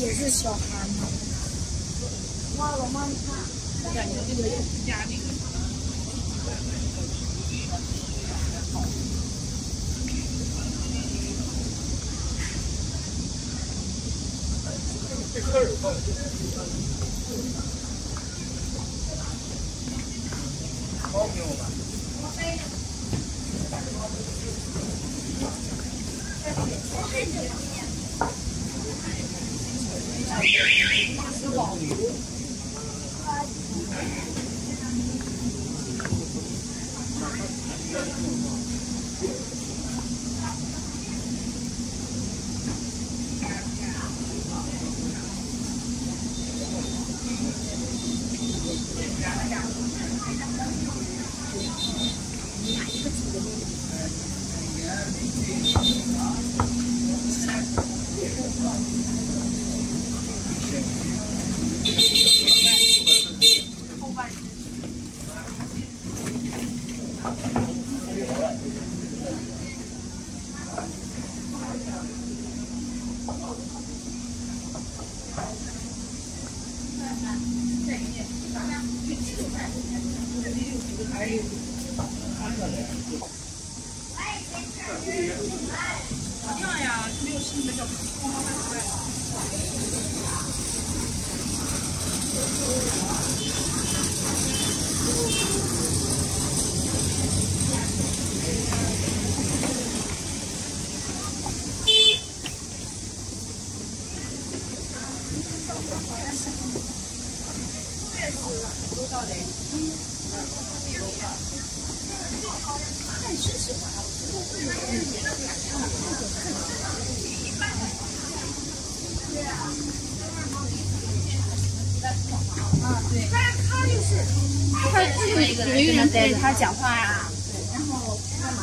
也是小孩吗？妈妈，妈，你看，感觉这个家那个。môn nhiều mà Thank you. 哎，呀看，哎，怎么样呀？他没有声音，对他讲话呀、然后干嘛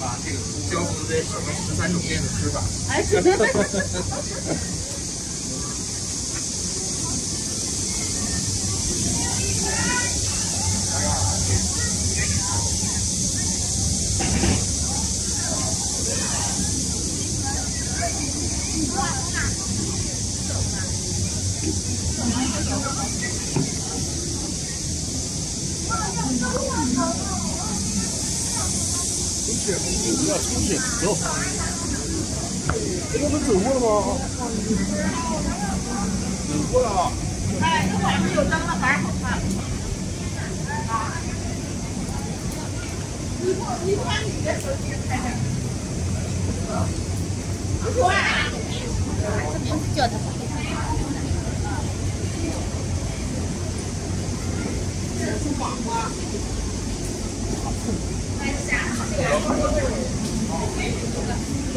把这个教我们这什么十三种面的吃法。哎，是不要冲水，走。这个不走过了吗？走过了啊。哎，这晚上有灯了，反而好看。你你看你的手机拍的。不错啊，这名字叫什么？这是黄瓜。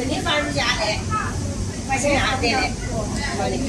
Ini baru jalan. Masih ada deh. Balik.